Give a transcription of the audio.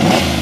you